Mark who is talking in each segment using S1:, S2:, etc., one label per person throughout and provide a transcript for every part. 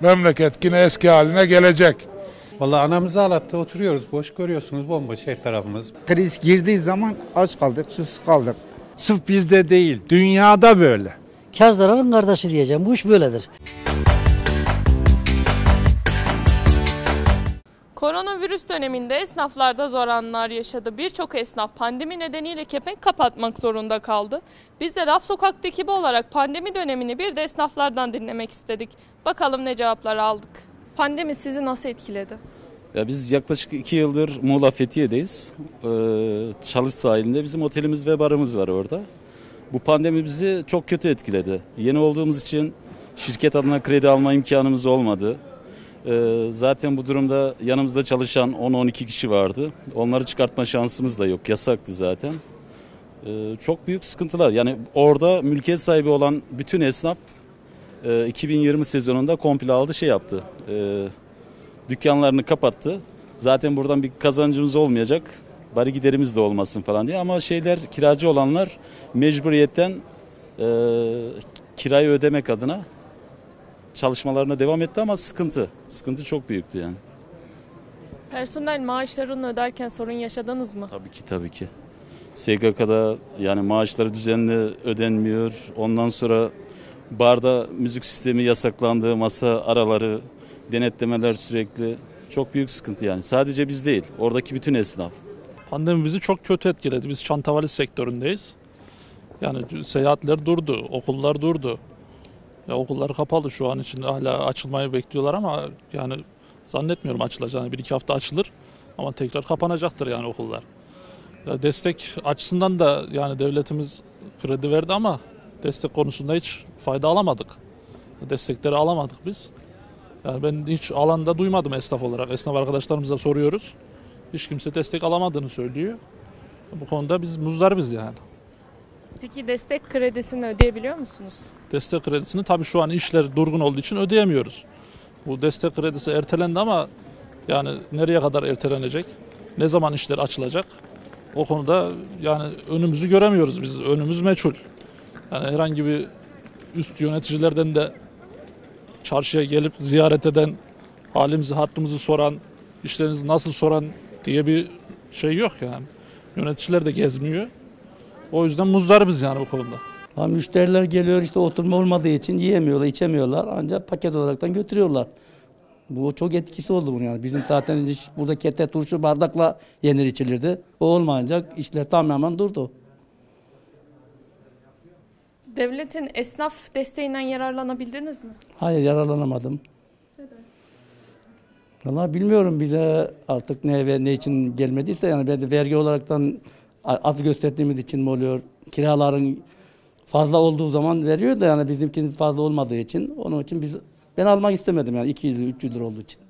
S1: memleket yine eski haline gelecek.
S2: Vallahi anamızı ağlattı oturuyoruz boş görüyorsunuz bomboş her tarafımız.
S3: Kriz girdiği zaman aç kaldık, susuz kaldık.
S4: Sırf bizde değil, dünyada böyle.
S5: Kaz zararın kardeşi diyeceğim. Bu iş böyledir.
S6: Koronavirüs döneminde esnaflarda zor anlar yaşadı. Birçok esnaf pandemi nedeniyle kepenk kapatmak zorunda kaldı. Biz de Raf Sokak'ta ekibi olarak pandemi dönemini bir de esnaflardan dinlemek istedik. Bakalım ne cevaplar aldık. Pandemi sizi nasıl etkiledi?
S7: Ya biz yaklaşık iki yıldır Muğla Fethiye'deyiz. Ee, çalış sahilinde bizim otelimiz ve barımız var orada. Bu pandemi bizi çok kötü etkiledi. Yeni olduğumuz için şirket adına kredi alma imkanımız olmadı. Ee, zaten bu durumda yanımızda çalışan 10-12 kişi vardı. Onları çıkartma şansımız da yok. Yasaktı zaten. Ee, çok büyük sıkıntılar. Yani orada mülkiyet sahibi olan bütün esnaf e, 2020 sezonunda komple aldı şey yaptı. Ee, dükkanlarını kapattı. Zaten buradan bir kazancımız olmayacak. Bari giderimiz de olmasın falan diye. Ama şeyler kiracı olanlar mecburiyetten e, kirayı ödemek adına çalışmalarına devam etti ama sıkıntı. Sıkıntı çok büyüktü yani.
S6: Personel maaşlarını öderken sorun yaşadınız mı?
S7: Tabii ki tabii ki. SGK'da yani maaşları düzenli ödenmiyor. Ondan sonra barda müzik sistemi yasaklandı. Masa araları, denetlemeler sürekli. Çok büyük sıkıntı yani. Sadece biz değil. Oradaki bütün esnaf.
S8: Pandemi bizi çok kötü etkiledi. Biz çanta valiz sektöründeyiz. Yani seyahatler durdu, okullar durdu. Ya okullar kapalı şu an için hala açılmayı bekliyorlar ama yani zannetmiyorum açılacağını. Bir iki hafta açılır ama tekrar kapanacaktır yani okullar. Ya destek açısından da yani devletimiz kredi verdi ama destek konusunda hiç fayda alamadık. Destekleri alamadık biz. Yani ben hiç alanda duymadım esnaf olarak. Esnaf arkadaşlarımıza soruyoruz. Hiç kimse destek alamadığını söylüyor. Bu konuda biz muzdaribiz yani.
S6: Peki destek kredisini ödeyebiliyor musunuz?
S8: Destek kredisini tabii şu an işler durgun olduğu için ödeyemiyoruz. Bu destek kredisi ertelendi ama yani nereye kadar ertelenecek? Ne zaman işler açılacak? O konuda yani önümüzü göremiyoruz biz. Önümüz meçhul. Yani herhangi bir üst yöneticilerden de çarşıya gelip ziyaret eden, halimizi, hattımızı soran, işlerinizi nasıl soran diye bir şey yok yani. Yöneticiler de gezmiyor. O yüzden muzdaribiz yani bu konuda.
S9: Ha, müşteriler geliyor işte oturma olmadığı için yiyemiyorlar, içemiyorlar. Ancak paket olaraktan götürüyorlar. Bu çok etkisi oldu bunun yani. Bizim zaten iş, burada kete, turşu, bardakla yenir içilirdi. O olmayınca işler tamamen durdu.
S6: Devletin esnaf desteğinden yararlanabildiniz mi?
S9: Hayır yararlanamadım. Valla bilmiyorum bize artık ne ve ne için gelmediyse yani ben de vergi olaraktan az gösterdiğimiz için mi oluyor? Kiraların fazla olduğu zaman veriyor da yani bizimkinin fazla olmadığı için onun için biz ben almak istemedim yani 2 yıl 3 yıldır olduğu için.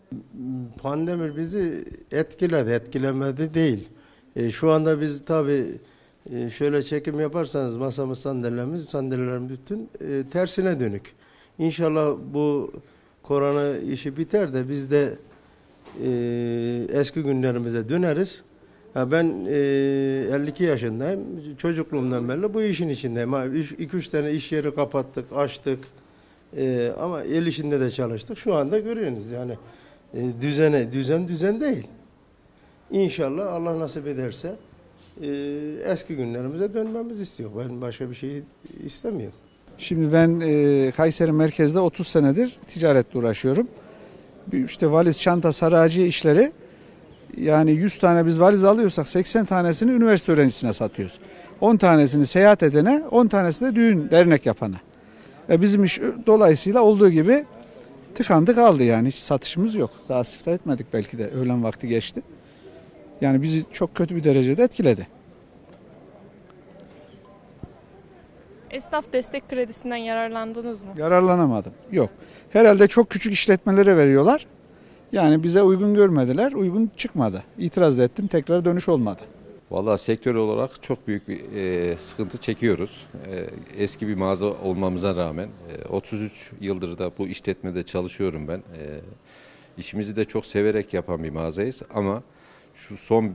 S10: Pandemi bizi etkiledi, etkilemedi değil. E, şu anda biz tabii e, şöyle çekim yaparsanız masamız, sandalyemiz, sandalyelerimiz bütün e, tersine dönük. İnşallah bu korona işi biter de biz de e, eski günlerimize döneriz. Ya ben e, 52 yaşındayım. Çocukluğumdan beri bu işin içindeyim. 2-3 tane iş yeri kapattık, açtık. E, ama el işinde de çalıştık. Şu anda görüyorsunuz yani e, düzene, düzen düzen değil. İnşallah Allah nasip ederse e, eski günlerimize dönmemiz istiyor. Ben başka bir şey istemiyorum.
S11: Şimdi ben e, Kayseri merkezde 30 senedir ticaretle uğraşıyorum. İşte valiz, çanta, saraciye işleri yani 100 tane biz valiz alıyorsak 80 tanesini üniversite öğrencisine satıyoruz. 10 tanesini seyahat edene, 10 tanesini de düğün dernek yapana. E bizim iş dolayısıyla olduğu gibi tıkandı kaldı yani hiç satışımız yok. Daha siftah etmedik belki de öğlen vakti geçti. Yani bizi çok kötü bir derecede etkiledi.
S6: Esnaf destek kredisinden yararlandınız mı?
S11: Yararlanamadım. Yok. Herhalde çok küçük işletmelere veriyorlar. Yani bize uygun görmediler. Uygun çıkmadı. İtiraz da ettim. Tekrar dönüş olmadı.
S12: Vallahi sektör olarak çok büyük bir e, sıkıntı çekiyoruz. E, eski bir mağaza olmamıza rağmen e, 33 yıldır da bu işletmede çalışıyorum ben. E, işimizi de çok severek yapan bir mağazayız ama şu son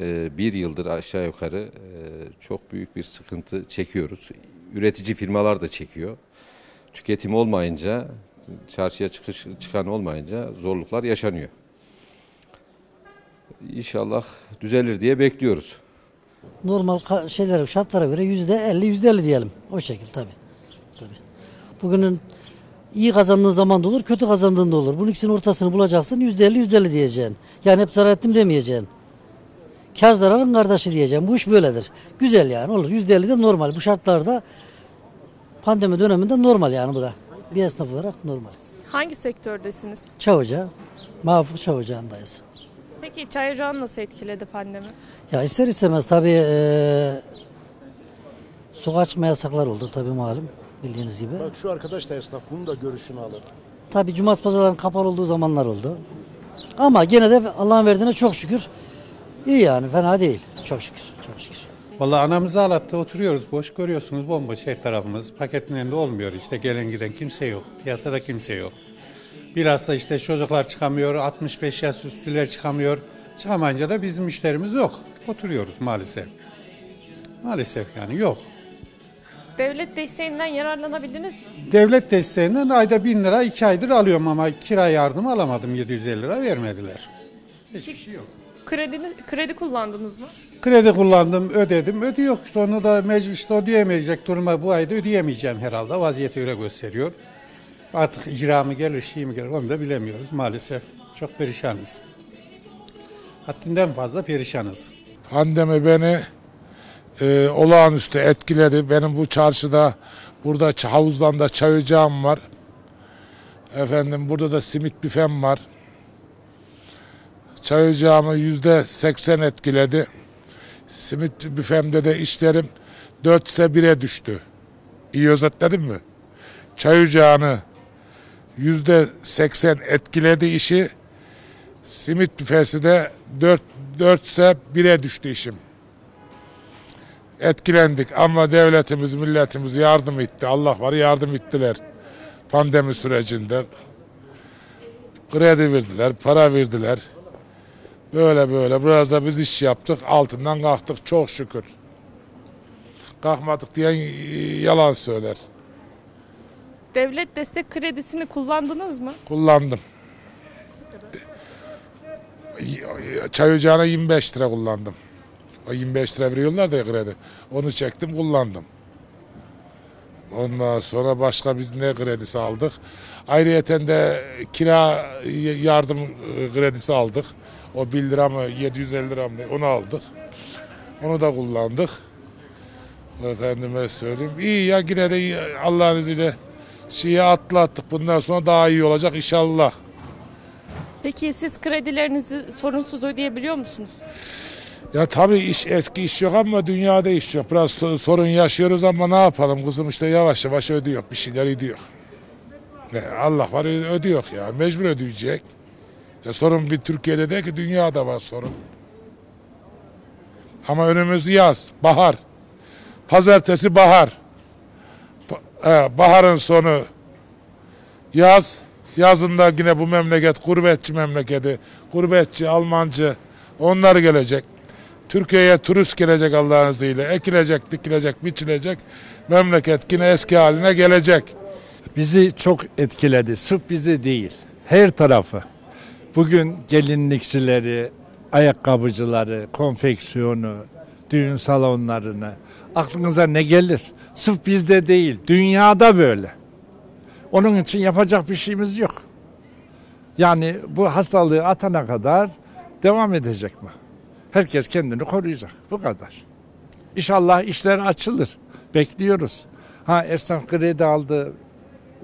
S12: e, bir yıldır aşağı yukarı e, çok büyük bir sıkıntı çekiyoruz. Üretici firmalar da çekiyor. Tüketim olmayınca çarşıya çıkış çıkan olmayınca zorluklar yaşanıyor. İnşallah düzelir diye bekliyoruz.
S5: Normal şeylere, şartlara göre yüzde elli, yüzde elli diyelim. O şekil tabii. tabii. Bugünün iyi kazandığın zaman da olur, kötü kazandığın da olur. Bunun ikisinin ortasını bulacaksın, yüzde elli, yüzde elli diyeceksin. Yani hep zarar ettim demeyeceksin. Kar zararın kardeşi diyeceğim. Bu iş böyledir. Güzel yani olur. Yüzde elli de normal. Bu şartlarda pandemi döneminde normal yani bu da. Bir esnaf olarak normal.
S6: Hangi sektördesiniz?
S5: Çay ocağı, Mavuk Çay Ocağı'ndayız.
S6: Peki çay ocağını nasıl etkiledi pandemi?
S5: Ya ister istemez tabii eee sokağa çıkma yasaklar oldu tabii malum bildiğiniz gibi.
S13: Bak şu arkadaş da esnaf. Bunun da görüşünü alın.
S5: Tabii cumartesi pazarların kapalı olduğu zamanlar oldu. Ama gene de Allah'ın verdiğine çok şükür iyi yani fena değil. Çok şükür, çok şükür.
S2: Vallahi anamızı ağlattı oturuyoruz boş görüyorsunuz bomboş her tarafımız. Paketin elinde olmuyor işte gelen giden kimse yok. Piyasada kimse yok. Bilhassa işte çocuklar çıkamıyor, 65 yaş üstüler çıkamıyor. Çıkamayınca da bizim müşterimiz yok. Oturuyoruz maalesef. Maalesef yani yok.
S6: Devlet desteğinden yararlanabildiniz mi?
S2: Devlet desteğinden ayda 1000 lira 2 aydır alıyorum ama kira yardım alamadım 750 lira vermediler. Hiçbir şey yok.
S6: Kredi, kredi kullandınız mı?
S2: Kredi kullandım, ödedim. Ödüyor işte onu da mecbur işte ödeyemeyecek duruma bu ayda ödeyemeyeceğim herhalde. Vaziyeti öyle gösteriyor. Artık icra mı gelir, şey mi gelir onu da bilemiyoruz maalesef. Çok perişanız. Haddinden fazla perişanız.
S1: Pandemi beni e, olağanüstü etkiledi. Benim bu çarşıda burada havuzdan da çay var. Efendim burada da simit büfem var. Çay yüzde seksen etkiledi. Simit büfemde de işlerim dörtse bire düştü. İyi özetledim mi? Çay ocağını yüzde seksen etkiledi işi. Simit büfesi de 4 4'se 1'e düştü işim. Etkilendik ama devletimiz, milletimiz yardım etti. Allah var yardım ettiler. Pandemi sürecinde. Kredi verdiler, para verdiler. Böyle böyle biraz da biz iş yaptık. Altından kalktık çok şükür. Kalkmadık diyen yalan söyler.
S6: Devlet destek kredisini kullandınız mı?
S1: Kullandım. Çay ocağına 25 lira kullandım. O 25 lira veriyorlar da kredi. Onu çektim kullandım. Ondan sonra başka biz ne kredisi aldık? Ayrıyeten de kira yardım kredisi aldık. O 1 lira mı 750 lira mı onu aldık. Onu da kullandık. Efendime söyleyeyim. İyi ya yine de Allah'ın izniyle şeyi atlattık. Bundan sonra daha iyi olacak inşallah.
S6: Peki siz kredilerinizi sorunsuz ödeyebiliyor musunuz?
S1: Ya tabii iş eski iş yok ama dünyada iş yok. Biraz so- sorun yaşıyoruz ama ne yapalım kızım işte yavaş yavaş ödüyor. Bir şeyler ödüyor. Ne, Allah var ödüyor ya. Mecbur ödeyecek. Ya sorun bir Türkiye'de değil ki dünyada var sorun. Ama önümüz yaz, bahar. Pazartesi bahar. Baharın sonu yaz. Yazında yine bu memleket gurbetçi memleketi. Gurbetçi, Almancı onlar gelecek. Türkiye'ye turist gelecek Allah'ın izniyle. Ekilecek, dikilecek, biçilecek. Memleket yine eski haline gelecek.
S4: Bizi çok etkiledi. Sırf bizi değil. Her tarafı. Bugün gelinlikçileri, ayakkabıcıları, konfeksiyonu, düğün salonlarını aklınıza ne gelir? Sırf bizde değil, dünyada böyle. Onun için yapacak bir şeyimiz yok. Yani bu hastalığı atana kadar devam edecek bu. Herkes kendini koruyacak. Bu kadar. İnşallah işler açılır. Bekliyoruz. Ha esnaf kredi aldı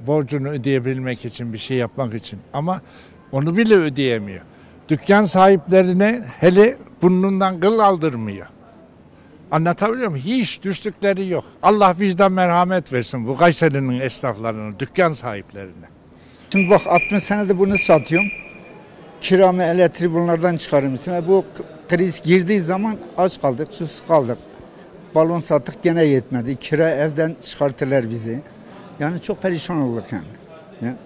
S4: borcunu ödeyebilmek için bir şey yapmak için ama onu bile ödeyemiyor. Dükkan sahiplerine hele burnundan kıl aldırmıyor. Anlatabiliyor muyum? Hiç düştükleri yok. Allah vicdan merhamet versin bu Kayseri'nin esnaflarına, dükkan sahiplerine.
S3: Şimdi bak 60 senedir bunu satıyorum. Kiramı, elektriği bunlardan çıkarıyorum. Şimdi bu kriz girdiği zaman aç kaldık, susuz kaldık. Balon sattık gene yetmedi. Kira evden çıkarttılar bizi. Yani çok perişan olduk yani. Ya.